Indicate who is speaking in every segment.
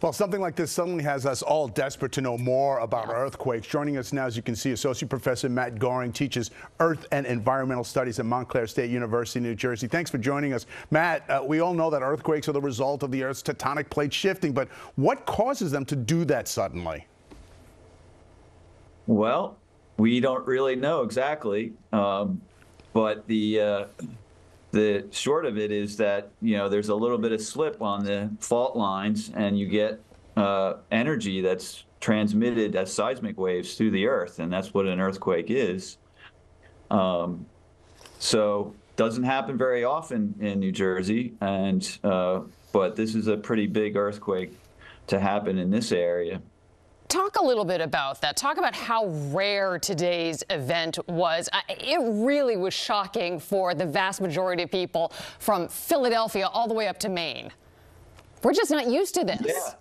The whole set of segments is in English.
Speaker 1: Well, something like this suddenly has us all desperate to know more about earthquakes. Joining us now, as you can see, Associate Professor Matt Gorring teaches Earth and Environmental Studies at Montclair State University, New Jersey. Thanks for joining us. Matt, uh, we all know that earthquakes are the result of the Earth's tectonic plate shifting, but what causes them to do that suddenly?
Speaker 2: Well, we don't really know exactly, um, but the uh, the short of it is that you know there's a little bit of slip on the fault lines, and you get uh, energy that's transmitted as seismic waves through the earth, and that's what an earthquake is. Um, so doesn't happen very often in New Jersey, and uh, but this is a pretty big earthquake to happen in this area.
Speaker 3: Talk a little bit about that. Talk about how rare today's event was. It really was shocking for the vast majority of people from Philadelphia all the way up to Maine. We're just not used to this.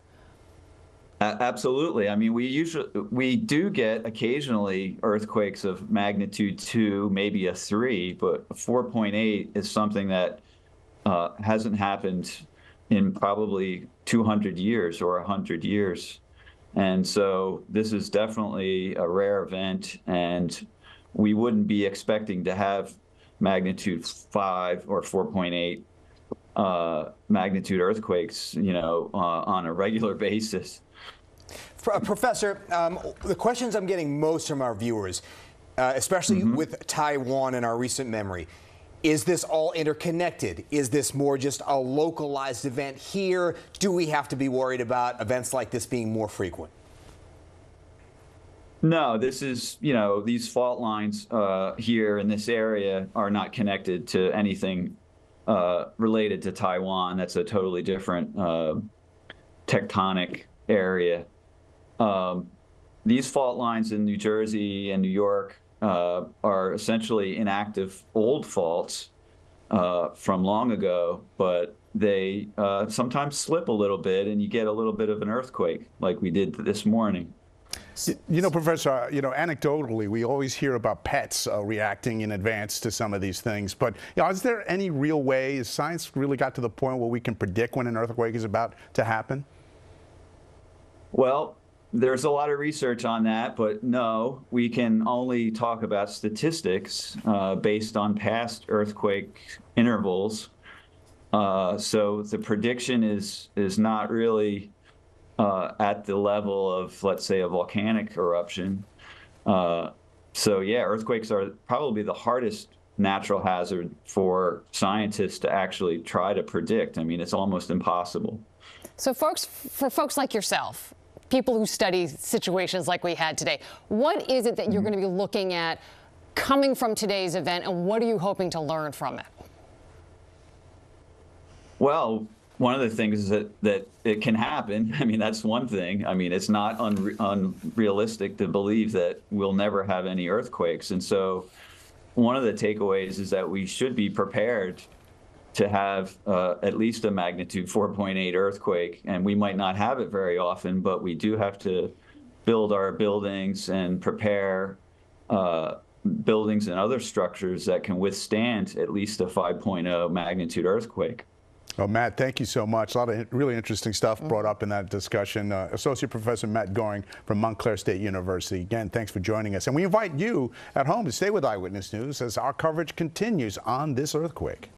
Speaker 2: Yeah. absolutely. I mean, we usually we do get occasionally earthquakes of magnitude two, maybe a three, but 4.8 is something that uh, hasn't happened in probably 200 years or 100 years. And so this is definitely a rare event, and we wouldn't be expecting to have magnitude 5 or 4.8 uh, magnitude earthquakes, you know, uh, on a regular basis.
Speaker 4: Uh, Professor, um, the questions I'm getting most from our viewers, uh, especially mm -hmm. with Taiwan in our recent memory, is this all interconnected? Is this more just a localized event here? Do we have to be worried about events like this being more frequent?
Speaker 2: No, this is, you know, these fault lines uh, here in this area are not connected to anything uh, related to Taiwan. That's a totally different uh, tectonic area. Um, these fault lines in New Jersey and New York uh, are essentially inactive old faults uh, from long ago, but they uh, sometimes slip a little bit and you get a little bit of an earthquake like we did this morning.
Speaker 1: You know, Professor, you know, anecdotally, we always hear about pets uh, reacting in advance to some of these things. But you know, is there any real way, has science really got to the point where we can predict when an earthquake is about to happen?
Speaker 2: Well, there's a lot of research on that, but no, we can only talk about statistics uh, based on past earthquake intervals. Uh, so the prediction is is not really uh, at the level of, let's say, a volcanic eruption. Uh, so yeah, earthquakes are probably the hardest natural hazard for scientists to actually try to predict. I mean, it's almost impossible.
Speaker 3: So folks, for folks like yourself, people who study situations like we had today. What is it that you're mm-hmm. going to be looking at coming from today's event, and what are you hoping to learn from it?
Speaker 2: Well, one of the things is that, that it can happen. I mean, that's one thing. I mean, it's not unre unrealistic to believe that we'll never have any earthquakes. And so one of the takeaways is that we should be prepared to have uh, at least a magnitude 4.8 earthquake. And we might not have it very often, but we do have to build our buildings and prepare uh, buildings and other structures that can withstand at least a 5.0 magnitude earthquake.
Speaker 1: Well, Matt, thank you so much. A lot of really interesting stuff brought up in that discussion. Uh, Associate Professor Matt Gorring from Montclair State University. Again, thanks for joining us. And we invite you at home to stay with Eyewitness News as our coverage continues on this earthquake.